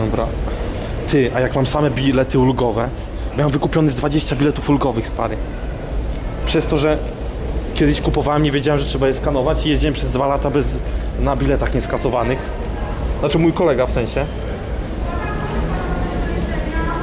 Dobra. Ty, a jak mam same bilety ulgowe? Miałem wykupiony z 20 biletów ulgowych, stary. Przez to, że kiedyś kupowałem, nie wiedziałem, że trzeba je skanować i jeździłem przez dwa lata bez, na biletach nieskasowanych. Znaczy mój kolega w sensie.